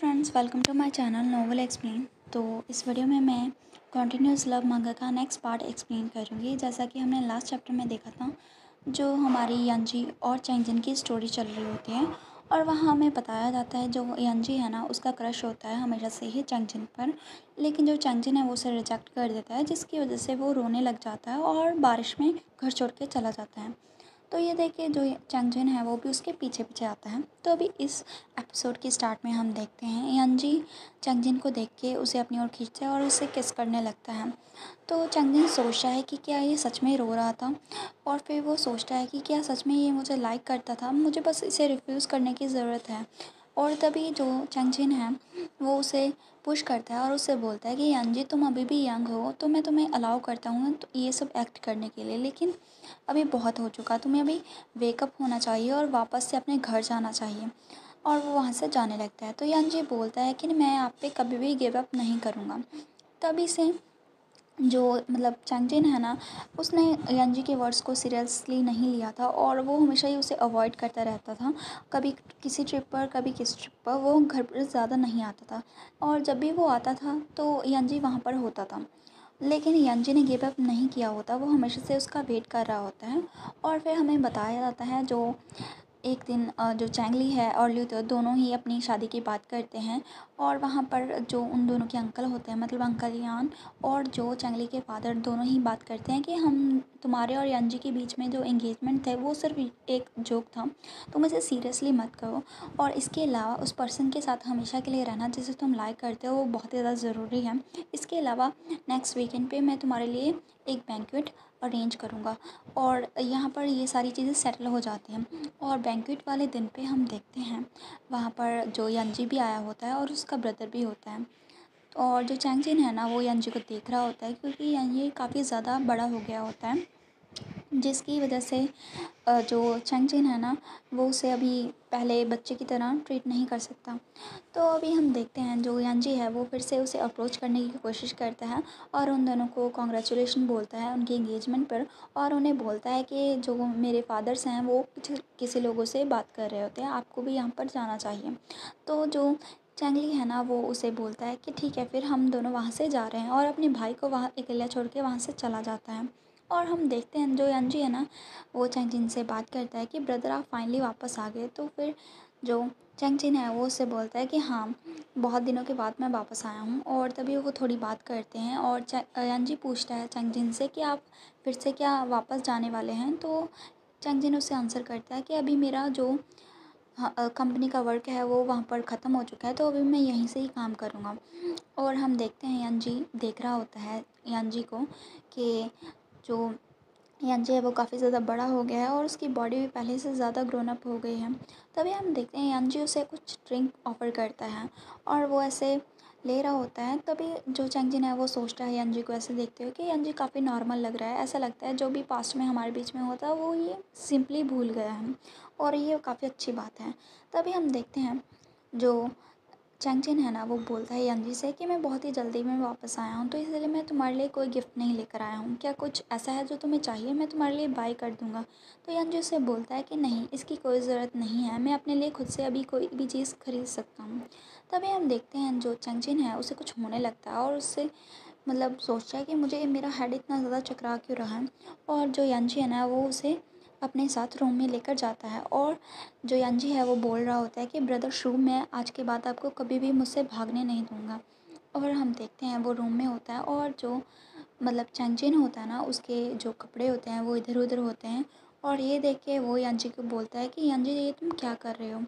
Friends welcome to my channel novel explain तो इस video में मैं कॉन्टीन्यूस लव मंगा का नेक्स्ट पार्ट एक्सप्लेन करूँगी। जैसा कि हमने लास्ट चैप्टर में देखा था, जो हमारी यंजी और चैंगजिन की स्टोरी चल रही होती है, और वहाँ हमें बताया जाता है, जो यंजी है ना, उसका क्रश होता है हमेशा से ही चैंगजिन पर। लेकिन जो चैंगजिन है, वो उसे रिजेक्ट कर देता है, जिसकी वजह से वो रोने लग जाता है और बारिश में घर छोड़ के चला जाता है। तो ये देखिए जो चंगजिन है वो भी उसके पीछे पीछे आता है। तो अभी इस एपिसोड की स्टार्ट में हम देखते हैं। यंजी चंगजिन को देख के उसे अपनी ओर खींचता है और उसे किस करने लगता है। तो चंगजिन सोचता है कि क्या ये सच में रो रहा था? और फिर वो सोचता है कि क्या सच में ये मुझे लाइक करता था? मुझे बस इसे रिफ्यूज़ करने की ज़रूरत है। और तभी जो चंगजिन है, वो उसे पुश करता है और उससे बोलता है कि यंजी तुम अभी भी यंग हो तो मैं तुम्हें अलाउ करता हूँ तो ये सब एक्ट करने के लिए। लेकिन अभी बहुत हो चुका तुम्हें अभी वेकअप होना चाहिए और वापस से अपने घर जाना चाहिए और वो वहाँ से जाने लगता है। तो यंजी बोलता है कि, मैं आप पे कभी भी गिव अप नहीं करूँगा। तभी से जो मतलब चैंगजिन है ना, उसने यंजी के वर्ड्स को सीरियसली नहीं लिया था और वो हमेशा ही उसे अवॉइड करता रहता था। कभी किसी ट्रिप पर, कभी किस ट्रिप पर वो घर पर ज़्यादा नहीं आता था और जब भी वो आता था तो यंजी वहाँ पर होता था। लेकिन यंजी ने गिव अप नहीं किया होता, वो हमेशा से उसका वेट कर रहा होता है और फिर हमें बताया जाता है जो एक दिन जो चैंगली है और ल्यूथर दोनों ही अपनी शादी की बात करते हैं और वहाँ पर जो उन दोनों के अंकल होते हैं मतलब अंकल यान और जो चैंगली के फादर, दोनों ही बात करते हैं कि हम तुम्हारे और यंजी के बीच में जो एंगेजमेंट थे, वो सिर्फ़ एक जोक था। तुम इसे सीरियसली मत करो और इसके अलावा उस पर्सन के साथ हमेशा के लिए रहना जिसे तुम लाइक करते हो, वो बहुत ज़्यादा ज़रूरी है। इसके अलावा नेक्स्ट वीकेंड पे मैं तुम्हारे लिए एक बैंकुट अरेंज करूँगा। और यहाँ पर ये सारी चीज़ें सेटल हो जाती हैं। और बैंकुट वाले दिन पे हम देखते हैं, वहाँ पर जो यंजी भी आया होता है और उसका ब्रदर भी होता है। और जो चैंगजिन है ना, वो यंजी को देख रहा होता है क्योंकि यंजी काफ़ी ज़्यादा बड़ा हो गया होता है। जिसकी वजह से जो चैंगजिन है ना, वो उसे अभी पहले बच्चे की तरह ट्रीट नहीं कर सकता। तो अभी हम देखते हैं, जो यांजी है, वो फिर से उसे अप्रोच करने की कोशिश करता है और उन दोनों को कॉन्ग्रेचुलेशन बोलता है उनकी इंगेजमेंट पर और उन्हें बोलता है कि जो मेरे फादर्स हैं, वो किसी लोगों से बात कर रहे होते हैं, आपको भी यहाँ पर जाना चाहिए। तो जो चैंगली है ना, वो उसे बोलता है कि ठीक है, फिर हम दोनों वहाँ से जा रहे हैं और अपने भाई को वहाँ अकेला छोड़ के वहाँ से चला जाता है। और हम देखते हैं, जो यंजी है ना, वो चैंगजिन से बात करता है कि, ब्रदर, आप फाइनली वापस आ गए। तो फिर जो चैंगजिन है, वो उससे बोलता है कि हाँ बहुत दिनों के बाद मैं वापस आया हूँ। और तभी वो थोड़ी बात करते हैं और यंजी पूछता है चैंगजिन से कि, आप फिर से क्या वापस जाने वाले हैं? तो चैंगजिन उससे आंसर करता है कि, अभी मेरा जो कंपनी का वर्क है, वो वहाँ पर ख़त्म हो चुका है तो अभी मैं यहीं से ही काम करूँगा। और हम देखते हैं यंजी देख रहा होता है यंजी को कि जो यंजे है वो काफ़ी ज़्यादा बड़ा हो गया है और उसकी बॉडी भी पहले से ज़्यादा ग्रोन अप हो गई है। तभी हम देखते हैं यंजी उसे कुछ ड्रिंक ऑफ़र करता है और वो ऐसे ले रहा होता है। तभी जो चंगजिन है वो सोचता है यंजी को ऐसे देखते हुए कि यंजी काफ़ी नॉर्मल लग रहा है। ऐसा लगता है जो भी पास्ट में हमारे बीच में होता है वो ये सिंपली भूल गया है और ये काफ़ी अच्छी बात है। तभी हम देखते हैं जो चैंगचिन है ना, वो बोलता है यंजी से कि मैं बहुत ही जल्दी में वापस आया हूँ तो इसलिए मैं तुम्हारे लिए कोई गिफ्ट नहीं लेकर आया हूँ। क्या कुछ ऐसा है जो तुम्हें चाहिए? मैं तुम्हारे लिए बाई कर दूँगा। तो यंजी उसे बोलता है कि नहीं, इसकी कोई ज़रूरत नहीं है, मैं अपने लिए खुद से अभी कोई भी चीज़ खरीद सकता हूँ। तभी हम देखते हैं जो चंगचिन है, उसे कुछ होने लगता है और उससे मतलब सोचता है कि मुझे मेरा हेड इतना ज़्यादा चकरा क्यों रहा है? और जो यंजी है ना, वो उसे अपने साथ रूम में लेकर जाता है और जो यंजी है वो बोल रहा होता है कि ब्रदर शुभ मैं आज के बाद आपको कभी भी मुझसे भागने नहीं दूँगा। और हम देखते हैं वो रूम में होता है और जो मतलब चैंगजिन होता है ना, उसके जो कपड़े होते हैं वो इधर उधर होते हैं और ये देख के वो यंजी को बोलता है कि यंजी ये तुम क्या कर रहे हो?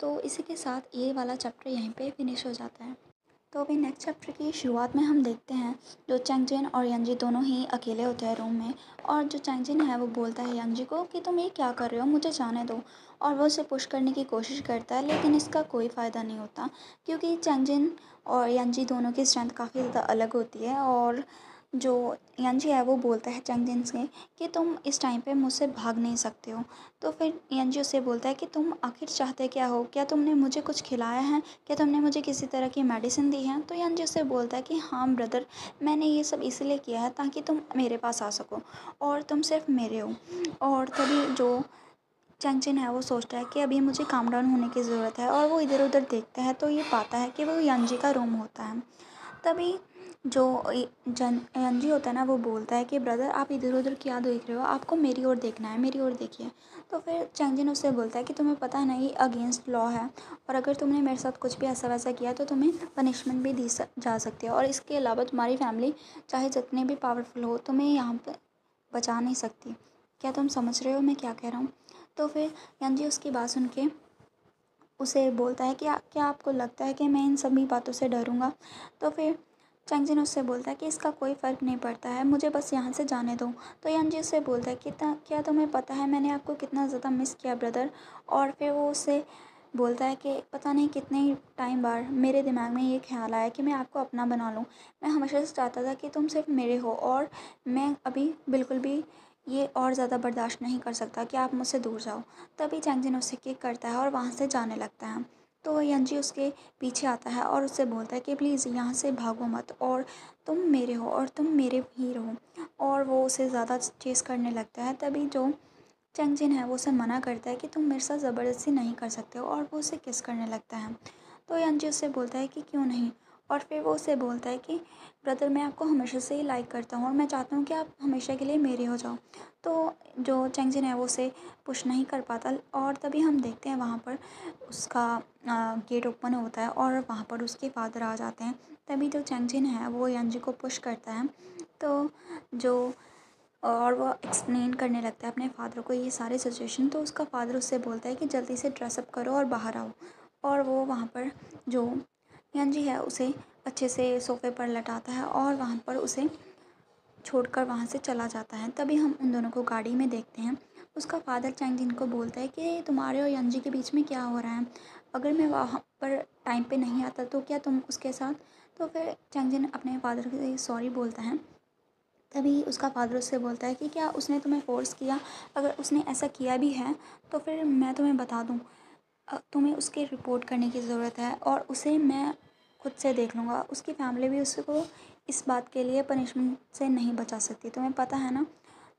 तो इसी के साथ ये वाला चैप्टर यहीं पे फिनिश हो जाता है। तो अभी नेक्स्ट चैप्टर की शुरुआत में हम देखते हैं, जो चैंगजिन और यंगजी दोनों ही अकेले होते हैं रूम में, और जो चैंगजिन है, वो बोलता है यंगजी को कि तुम ये क्या कर रहे हो? मुझे जाने दो। और वो उसे पुश करने की कोशिश करता है, लेकिन इसका कोई फ़ायदा नहीं होता, क्योंकि चैंगजिन और यंगजी दोनों की स्ट्रेंथ काफ़ी ज़्यादा अलग होती है, और जो यंजी है वो बोलता है चंगजिन से कि तुम इस टाइम पे मुझसे भाग नहीं सकते हो। तो फिर यंजी उससे बोलता है कि तुम आखिर चाहते क्या हो? क्या तुमने मुझे कुछ खिलाया है? क्या तुमने मुझे किसी तरह की मेडिसिन दी है? तो यंजी उसे बोलता है कि हाँ ब्रदर मैंने ये सब इसलिए किया है ताकि तुम मेरे पास आ सको और तुम सिर्फ़ मेरे हो। और तभी जो चैंगजिन है वो सोचता है कि अभी मुझे काम डाउन होने की ज़रूरत है और वो इधर उधर देखता है तो ये पाता है कि वो यंजी का रूम होता है। तभी जो जन यंजी होता है ना, वो बोलता है कि, ब्रदर, आप इधर उधर क्या देख रहे हो? आपको मेरी ओर देखना है, मेरी ओर देखिए। तो फिर चैंगजिन उससे बोलता है कि, तुम्हें पता है ना ये अगेंस्ट लॉ है और अगर तुमने मेरे साथ कुछ भी ऐसा वैसा किया तो तुम्हें पनिशमेंट भी दी जा सकती है और इसके अलावा तुम्हारी फैमिली चाहे जितने भी पावरफुल हो, तुम्हें यहाँ पर बचा नहीं सकती। क्या तुम समझ रहे हो मैं क्या कह रहा हूँ? तो फिर यंजी उसकी बात सुन के उसे बोलता है कि, क्या आपको लगता है कि मैं इन सभी बातों से डरूँगा? तो फिर चैंगजिन उससे बोलता है कि इसका कोई फ़र्क नहीं पड़ता है, मुझे बस यहाँ से जाने दो। तो यंजी उससे बोलता है कि क्या तुम्हें पता है मैंने आपको कितना ज़्यादा मिस किया ब्रदर और फिर वो उससे बोलता है कि पता नहीं कितने टाइम बार मेरे दिमाग में ये ख्याल आया कि मैं आपको अपना बना लूँ। मैं हमेशा से चाहता था कि तुम सिर्फ़ मेरे हो और मैं अभी बिल्कुल भी ये और ज़्यादा बर्दाश्त नहीं कर सकता कि आप मुझसे दूर जाओ। तभी चैंगजिन उससे किक करता है और वहाँ से जाने लगता है। तो यंजी उसके पीछे आता है और उससे बोलता है कि, प्लीज़ यहाँ से भागो मत और तुम मेरे हो और तुम मेरे ही रहो। और वो उसे ज़्यादा चेस करने लगता है। तभी जो चंगजिन है, वो उसे मना करता है कि, तुम मेरे साथ ज़बरदस्ती नहीं कर सकते हो। और वो उसे किस करने लगता है? तो यंजी उससे बोलता है कि, क्यों नहीं? और फिर वो उसे बोलता है कि, ब्रदर, मैं आपको हमेशा से ही लाइक करता हूँ और मैं चाहता हूँ कि आप हमेशा के लिए मेरे हो जाओ। तो जो चैंगजिन है, वो उसे पुश नहीं कर पाता और तभी हम देखते हैं वहाँ पर उसका गेट ओपन होता है और वहाँ पर उसके फादर आ जाते हैं। तभी जो चैंगजिन है, वो यंजी को पुश करता है। तो जो, और वो एक्सप्लेन करने लगता है अपने फादर को ये सारे सिचुएशन तो उसका फादर उससे बोलता है कि जल्दी से ड्रेसअप करो और बाहर आओ। और वो वहाँ पर जो यंजी है, उसे अच्छे से सोफ़े पर लटाता है और वहाँ पर उसे छोड़कर वहाँ से चला जाता है। तभी हम उन दोनों को गाड़ी में देखते हैं। उसका फादर चैंगजिन को बोलता है कि, तुम्हारे और यंजी के बीच में क्या हो रहा है? अगर मैं वहाँ पर टाइम पे नहीं आता तो क्या तुम उसके साथ? तो फिर चैंग जिन अपने फादर से सॉरी बोलता है। तभी उसका फादर उससे बोलता है कि, क्या उसने तुम्हें फ़ोर्स किया? अगर उसने ऐसा किया भी है तो फिर मैं तुम्हें बता दूँ। तुम्हें उसके रिपोर्ट करने की ज़रूरत है और उसे मैं खुद से देख लूँगा। उसकी फैमिली भी उसको इस बात के लिए पनिशमेंट से नहीं बचा सकती। तुम्हें पता है ना?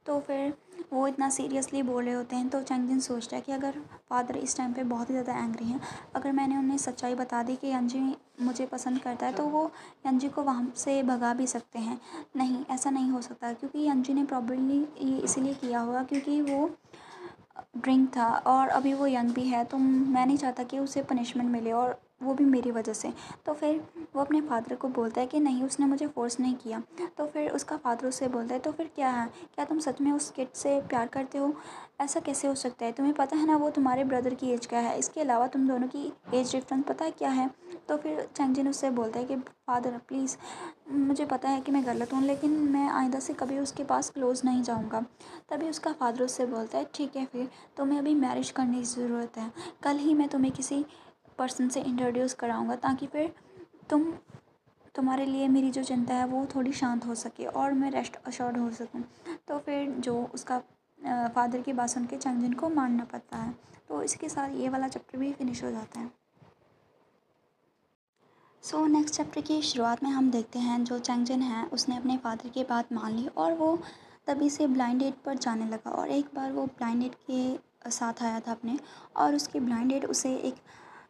तो फिर वो इतना सीरियसली बोल रहे होते हैं तो चंगजिन सोचता है कि अगर फादर इस टाइम पे बहुत ही ज़्यादा एंग्री हैं, अगर मैंने उन्हें सच्चाई बता दी कि यंजी मुझे पसंद करता है तो वो यंजी को वहाँ से भगा भी सकते हैं। नहीं, ऐसा नहीं हो सकता क्योंकि यंजी ने प्रॉब्लली ये इसीलिए किया होगा क्योंकि वो ड्रिंक था और अभी वो यंग भी है तो मैं नहीं चाहता कि उसे पनिशमेंट मिले और वो भी मेरी वजह से। तो फिर वो अपने फादर को बोलता है कि नहीं, उसने मुझे फ़ोर्स नहीं किया। तो फिर उसका फादर उससे बोलता है तो फिर क्या है? क्या तुम सच में उस किड से प्यार करते हो? ऐसा कैसे हो सकता है? तुम्हें पता है ना, वो तुम्हारे ब्रदर की एज का है। इसके अलावा तुम दोनों की एज डिफरेंस पता है क्या है? तो फिर चैंगजिन उससे बोलता है कि, फादर प्लीज़ मुझे पता है कि मैं गलत हूँ, लेकिन मैं आइंदा से कभी उसके पास क्लोज़ नहीं जाऊँगा। तभी उसका फादर उससे बोलता है, ठीक है फिर, तुम्हें अभी मैरिज करने की ज़रूरत है। कल ही मैं तुम्हें किसी पर्सन से इंट्रोड्यूस कराऊँगा ताकि फिर तुम, तुम्हारे लिए मेरी जो चिंता है वो थोड़ी शांत हो सके और मैं रेस्ट अश्योर्ड हो सकूँ। तो फिर जो उसका फादर की बात सुन के चंगजिन को मानना पड़ता है। तो इसके साथ ये वाला चैप्टर भी फिनिश हो जाता है। सो नेक्स्ट चैप्टर की शुरुआत में हम देखते हैं जो चैंगजिन है, उसने अपने फादर की बात मान ली और वो तभी से ब्लाइंड डेट पर जाने लगा और एक बार वो ब्लाइंड डेट के साथ आया था अपने और उसकी ब्लाइंड डेट उसे एक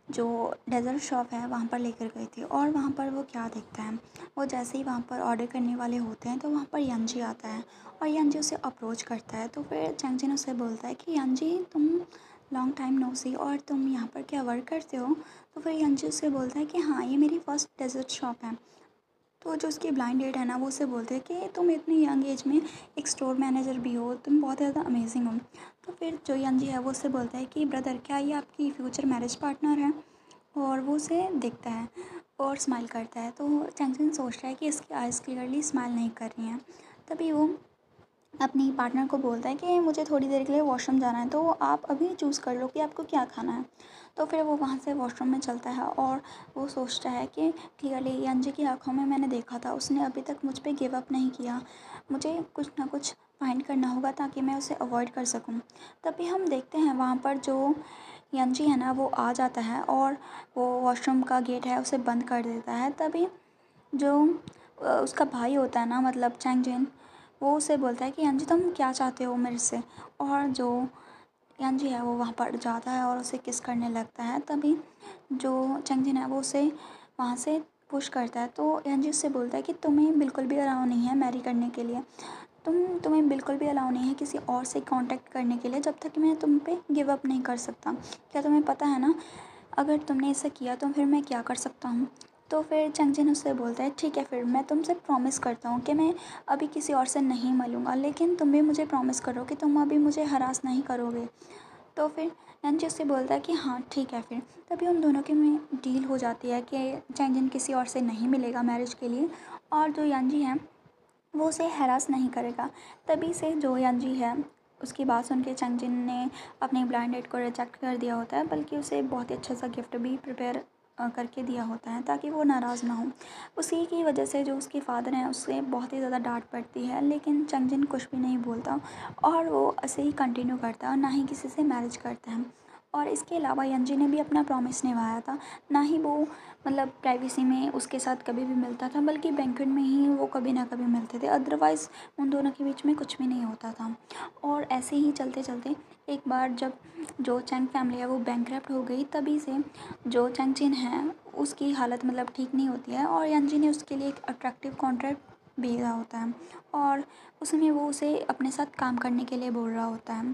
जो डेज़र्ट शॉप है, वहाँ पर लेकर गई थी और वहाँ पर वो क्या देखता है? वो जैसे ही वहाँ पर ऑर्डर करने वाले होते हैं तो वहाँ पर यंजी आता है और यंजी उसे अप्रोच करता है। तो फिर चंगजिन उससे बोलता है कि यंजी तुम लॉन्ग टाइम नो सी और तुम यहाँ पर क्या वर्क करते हो? तो फिर यंजी उससे बोलता है कि हाँ ये मेरी फ़र्स्ट डेजर्ट शॉप है। तो जो उसकी ब्लाइंड डेट है ना, वो उसे बोलते हैं कि, तुम इतनी यंग एज में एक स्टोर मैनेजर भी हो, तुम बहुत ज़्यादा अमेजिंग हो। तो फिर जो जी है, वो उससे बोलता है कि, ब्रदर, क्या ये आपकी फ्यूचर मैरिज पार्टनर है? और वो उसे देखता है और स्माइल करता है। तो चैंगजिन सोचता है कि इसकी आइज़ क्लियरली स्माइल नहीं कर रही हैं। तभी वो अपनी पार्टनर को बोलता है कि, मुझे थोड़ी देर के लिए वॉशरूम जाना है तो आप अभी चूज़ कर लो कि आपको क्या खाना है। तो फिर वो वहाँ से वॉशरूम में चलता है और वो सोचता है कि क्लियरली अंजी की आँखों में मैंने देखा था, उसने अभी तक मुझ पर गिव अप नहीं किया। मुझे कुछ ना कुछ फाइंड करना होगा ताकि मैं उसे अवॉइड कर सकूँ। तभी हम देखते हैं वहाँ पर जो यंजी है ना, वो आ जाता है और वो वॉशरूम का गेट है, उसे बंद कर देता है। तभी जो उसका भाई होता है ना मतलब चैंगजिन वो उसे बोलता है कि अंजी तुम क्या चाहते हो मेरे से? और जो यांजी है, वो वहाँ पर जाता है और उसे किस करने लगता है। तभी जो चंगजिन है, वो उसे वहाँ से पुश करता है। तो यांजी उससे बोलता है कि, तुम्हें बिल्कुल भी अलाउ नहीं है मैरी करने के लिए। तुम, तुम्हें बिल्कुल भी अलाउ नहीं है किसी और से कांटेक्ट करने के लिए जब तक कि मैं तुम पे गिव अप नहीं कर सकता। क्या तुम्हें पता है ना, अगर तुमने ऐसा किया तो फिर मैं क्या कर सकता हूँ? तो फिर चंगजिन उससे बोलता है, ठीक है, फिर मैं तुमसे प्रॉमिस करता हूँ कि मैं अभी किसी और से नहीं मिलूँगा, लेकिन तुम भी मुझे प्रॉमिस करो कि तुम अभी मुझे हरास नहीं करोगे। तो फिर यांजी उससे बोलता है कि हाँ ठीक है फिर। तभी उन दोनों के में डील हो जाती है कि चैंजिन किसी और से नहीं मिलेगा मैरिज के लिए, और जो यांजी है वो उसे हरास नहीं करेगा। तभी से जो यान जी है, उसकी बात सुन के चंगजिन ने अपने ब्लाइंड डेट को रिजेक्ट कर दिया होता है, बल्कि उसे बहुत ही अच्छा सा गिफ्ट भी प्रिपेयर करके दिया होता है, ताकि वो नाराज़ ना हो। उसी की वजह से जो उसके फादर हैं, उससे बहुत ही ज़्यादा डांट पड़ती है, लेकिन चंगजिन कुछ भी नहीं बोलता और वो ऐसे ही कंटिन्यू करता है और ना ही किसी से मैरिज करता है। और इसके अलावा यंजी ने भी अपना प्रॉमिस निभाया था। ना ही वो मतलब प्राइवेसी में उसके साथ कभी भी मिलता था, बल्कि बैंकेट में ही वो कभी ना कभी मिलते थे। अदरवाइज़ उन दोनों के बीच में कुछ भी नहीं होता था। और ऐसे ही चलते चलते एक बार जब जो चैंग फैमिली है, वो बैंक हो गई, तभी से जो चैंग चिन है, उसकी हालत मतलब ठीक नहीं होती है। और यंजी ने उसके लिए एक अट्रैक्टिव कॉन्ट्रैक्ट भेजा होता है और उसमें वो उसे अपने साथ काम करने के लिए बोल रहा होता है।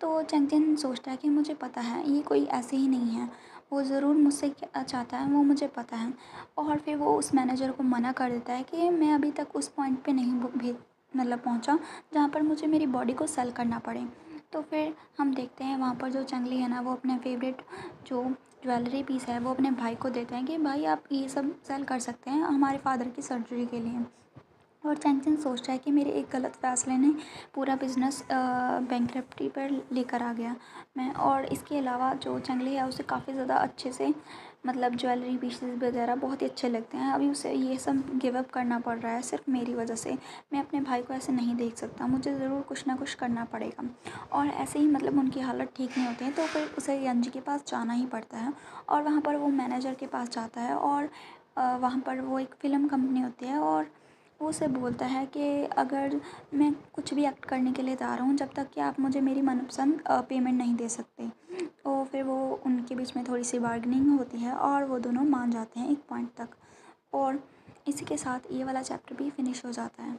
तो चंगजिन सोचता है कि मुझे पता है, ये कोई ऐसे ही नहीं है। वो ज़रूर मुझसे क्या चाहता है, वो मुझे पता है। और फिर वो उस मैनेजर को मना कर देता है कि मैं अभी तक उस पॉइंट पे नहीं भेज मतलब पहुँचा, जहाँ पर मुझे मेरी बॉडी को सेल करना पड़े। तो फिर हम देखते हैं, वहाँ पर जो चंगली है ना, वो अपने फेवरेट जो ज्वेलरी पीस है, वो अपने भाई को देते हैं कि, भाई, आप ये सब सेल कर सकते हैं हमारे फादर की सर्जरी के लिए। और चैंगचन सोचता है कि मेरे एक गलत फैसले ने पूरा बिज़नेस बैंक पर लेकर आ गया। मैं और इसके अलावा जो चंगली है, उसे काफ़ी ज़्यादा अच्छे से मतलब ज्वेलरी पीसेस वगैरह बहुत ही अच्छे लगते हैं। अभी उसे ये सब गिव अप करना पड़ रहा है सिर्फ़ मेरी वजह से। मैं अपने भाई को ऐसे नहीं देख सकता। मुझे ज़रूर कुछ ना कुछ करना पड़ेगा। और ऐसे ही मतलब उनकी हालत ठीक नहीं होती है तो फिर उसे यंजी के पास जाना ही पड़ता है। और वहाँ पर वो मैनेजर के पास जाता है और वहाँ पर वो एक फ़िल्म कंपनी होती है और वो उसे बोलता है कि अगर मैं कुछ भी एक्ट करने के लिए जा रहा हूँ, जब तक कि आप मुझे मेरी मनपसंद पेमेंट नहीं दे सकते। तो फिर वो उनके बीच में थोड़ी सी बार्गनिंग होती है और वो दोनों मान जाते हैं एक पॉइंट तक। और इसी के साथ ये वाला चैप्टर भी फिनिश हो जाता है।